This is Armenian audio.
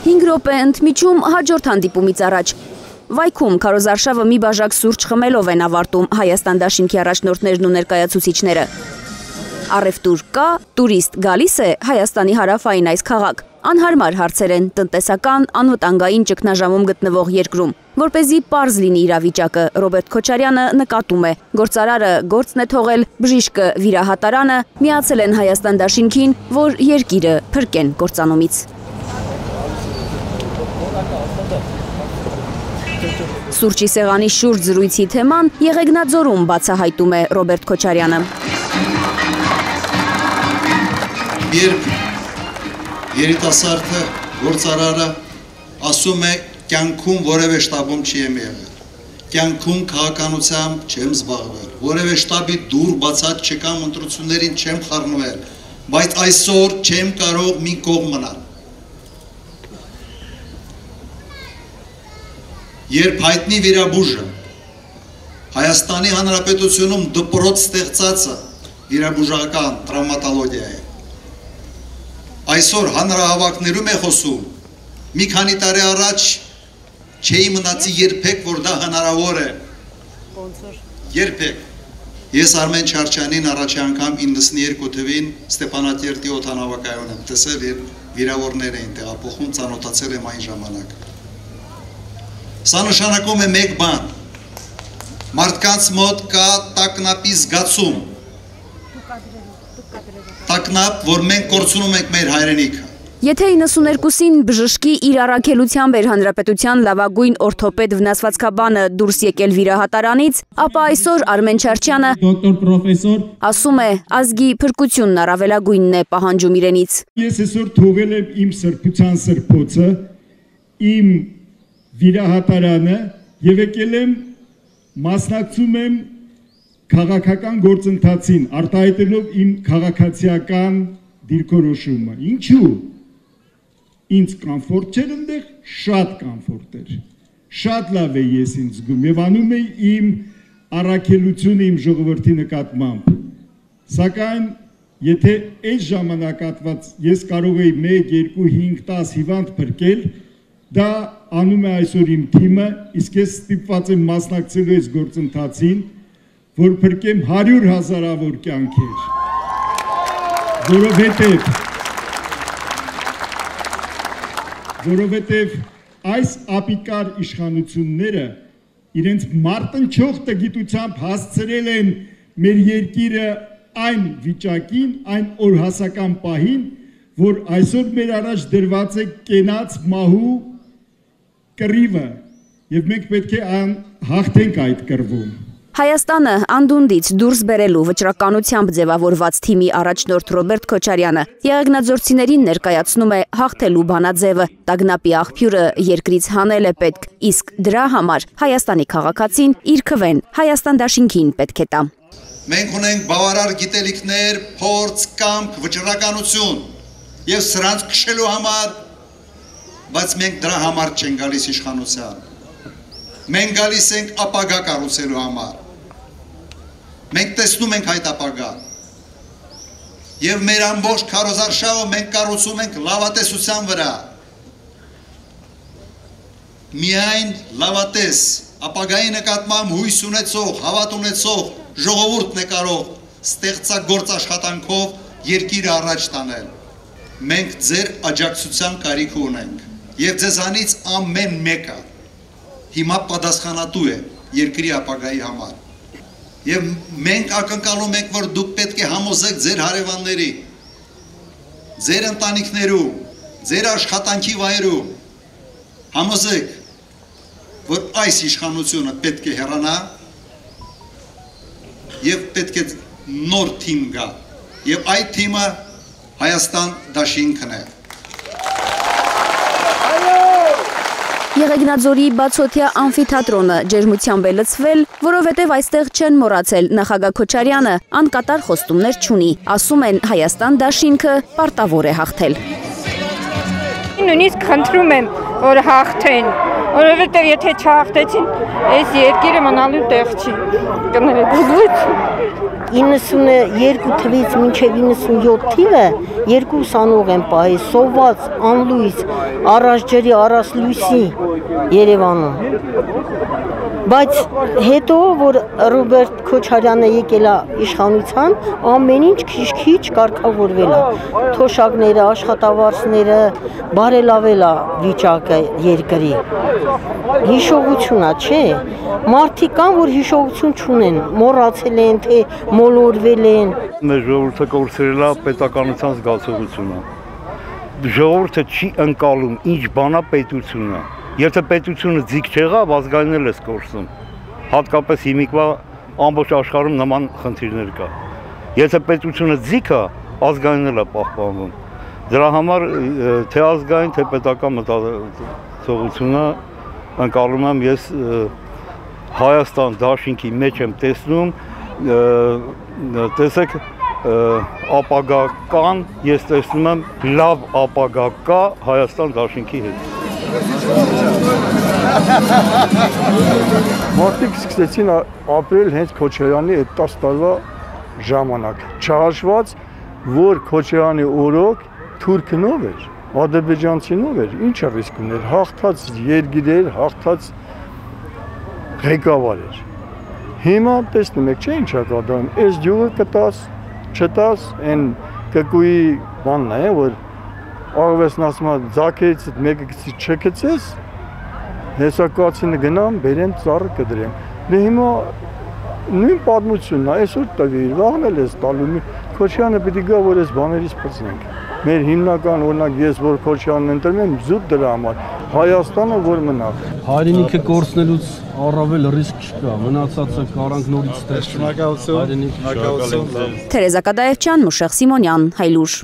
5 րոպե ընդմիջում հաջորդ հանդիպումից առաջ Վայքում քարոզարշավը մի բաժակ սուրճ խմելով են ավարտում Հայաստան դաշինքի առաջնորդներն ու ներկայացուցիչները։ Առևտուր կա, տուրիստ գալիս է Հայաստանի հարավային այս քաղաք։ Անհարմար հարցեր են տնտեսական, անվտանգային ճգնաժամում գտնվող երկրում։ Որ เป զի պարզ լինի իրավիճակը, Ռոբերտ Քոչարյանը նկատում է։ Գործարարը գործն է թողել, բժիշկը վիրահատարանը միացել են Հայաստան դաշինքին, որ երկիրը փրկեն կործանումից։ Սուրճի սեղանի շուրջ զրույցի թեման Եղեգնաձորում բացահայտում է Ռոբերտ Քոչարյանը։ Երբ երիտասարդը գործարարը ասում է կյանքում որևէ շտաբում չի եմ եղել, կյանքում քաղաքանությամբ չեմ զբաղվել, որևէ շտաբի դուր բացած չկամ ընտրություններին չեմ խառնվել, բայց այսօր չեմ կարող մի կողմ մնալ։ Երբ հայտնի վիրաբուժը Հայաստանի Հանրապետությունում դպրոց ստեղծածը վիրաբուժական տրավմատոլոգիա է այսօր հանրահավաքներում է խոսում, մի քանի տարի առաջ չէի մնացի երբեք, որ դա հնարավոր է։ Երբեք։ Ես Արմեն Չարչյանին առաջի անգամ 92 թվին Ստեփանակերտի օթանավակայանում եմ տեսել, երբ վիրավորներ էին տեղափոխում, ծանոթացել եմ այն ժամանակ։ Սա նշանակում է մեկ բան։ Մարդկանց մոտ կա տակնապի զգացում, տակնապ, որ մենք կորցնում ենք մեր հայրենիքը։ Եթե 92-ին բժշկի իր առաքելությամբ էր հանրապետության լավագույն օրթոպեդ վնասվածքաբանը դուրս եկել վիրահատարանից, ապա այսօր Արմեն Չարչյանը դոկտոր պրոֆեսոր ասում է ազգի փրկությունն առավելագույնն է պահանջում իրենից։ ես այսօր թողել եմ իմ սրբության սրբոցը, իմ վիրահատարանը եւ եկել եմ մասնակցում եմ քաղաքական գործընթացին արտահայտելով իմ քաղաքացիական դիրքորոշումը։ Ինչու՞։ Ինձ կոմֆորտ չէր այնտեղ, շատ կոմֆորտ էր։ Շատ լավ է ես ինձ զգում եւ անում եի իմ առաքելությունը իմ ժողովրդի նկատմամբ։ Սակայն եթե այս ժամանակատված ես կարող էի 1, 2, 5, 10 հիվանդ փրկել, դա անում է այսօր իմ թիմը, իսկ ես ստիպված եմ մասնակցելու այս գործընթացին, որ փրկեմ 100 հազարավոր կյանքեր, որովհետև որովհետև այս ապիկար իշխանությունները իրենց մարտնչող տգիտությամբ հասցրել են մեր երկիրը այն վիճակին, այն օրհասական պահին, որ այսօր մեր առաջ դրված է կենաց մահու կռիվը եւ մենք պետք է հաղթենք այդ կռվում Հայաստանը անդունդից դուրս բերելու վճռականությամբ ձևավորված թիմի առաջնորդ Ռոբերտ Քոչարյանը եղեգնաձորցիներին ներկայացնում է հաղթելու բանաձևը։ Տագնապի աղբյուրը երկրից հանել է պետք, իսկ դրա համար Հայաստանի քաղաքացին իր քվեն Հայաստան դաշինքին պետք է տա։ Մենք ունենք բավարար գիտելիքներ, փորձ, կամք, վճռականություն եւ սրանց քշելու համար, բայց մենք դրա համար չենք գալիս իշխանության Մենք գալիս ենք ապագա կառուցելու համար։ Մենք տեսնում ենք այդ ապագան։ Եվ մեր ամբողջ քարոզարշավը մենք կառուցում ենք լավատեսության վրա։ Միայն լավատես, ապագայի նկատմամբ հույս ունեցող, հավատ ունեցող ժողովուրդն է կարող ստեղծագործ աշխատանքով երկիրը առաջ տանել։ Մենք ձեր աջակցության կարիք ունենք եւ ձեզանից ամեն մեկը հիմա պատասխանատու է երկրի ապագայի համար։ Եվ մենք ակնկալում ենք, որ դուք պետք է համոզեք ձեր հարևանների, ձեր ընտանիքներում, ձեր աշխատանքի վայրում, համոզեք, որ այս իշխանությունը պետք է հեռանա և պետք է նոր թիմ գա, և այդ թիմը Հայաստան դաշինքն է։ Եղեգնաձորի բացօթյա ամֆիթատրոնը ջերմությամբ է լցվել, որովհետև այստեղ չեն մոռացել նախագահ Քոչարյանը անկատար խոստումներ չունի։ Ասում են Հայաստան դաշինքը պարտավոր է հաղթել։ Նույնիսկ խնդրում եմ, որ հաղթեն, որովհետև եթե չհաղթեցին, այս երկիրը մնալու տեղ չի։ Կներեք, 92 թվից մինչև 97 թիվը երկու ուսանող են պահի սոված անլույս առաջ ջրի առած լույսի Երևանում բայց հետո որ Ռոբերտ Քոչարյանը եկել է իշխանության ամեն ինչ քիչ-քիչ կարգավորվել է թոշակները աշխատավարձները բարելավել է վիճակը երկրի հիշողություն է չէ մարդիկ կան որ հիշողություն չունեն մոռացել են թե մոլորվել են մեր ժողովուրդը կորցրել է պետականության զգացողությունը ժողովուրդը չի ընկալում ինչ բանա պետությունը Եթե պետությունը ձիգ չեղավ, ազգայինն էլ է կորսում։ Հատկապես հիմիկվա ամբողջ աշխարհում նման խնդիրներ կա։ Եթե պետությունը ձիգ է, ազգայինն է պահպանվում։ Դրա համար թե ազգային, թե պետական մտածողությունը ընկալում եմ ես Հայաստան դաշինքի մեջ եմ տեսնում տեսեք ապագա կան, ես տեսնում եմ լավ ապագա կա Հայաստան դաշինքի հետ։ Մարդիկ սկսեցին ապրել հենց Քոչարյանի այդ 10 տարվա ժամանակ։ Չհաշված, որ Քոչարյանի օրոք թուրքնով էր, ադրբեջանցինով էր, ինչը ռիսկ ուներ, հաղթած երգիրեր, հաղթած ղեկավար էր։ Հիմա տեսնում եք, չէ՞ ինչա կատարում։ Այս ջուրը կտաս, չտաս, այն կկուի բանն է, որ արվեսն ասում է ձակերից մեկը գցի չգցես հեսակացինը գնամ բերեմ ծառը կդրեմ դե հիմա նույն պատմությունն է այսօր տվիր վաղն էլ ես տալու Քոչյանը պիտի գա որ այս բաներից փծնենք մեր հիմնական օրինակ ես որ Քոչյանն ընտրում եմ զուտ դրա համար Հայաստանը որ մնա հայրենիքը կորցնելուց առավել ռիսկ չկա մնացածը կարանք նորից տեսնել շնորհակալություն շնորհակալություն Թերեզա Կադաևչյան, Մուշեղ Սիմոնյան, Հայլուր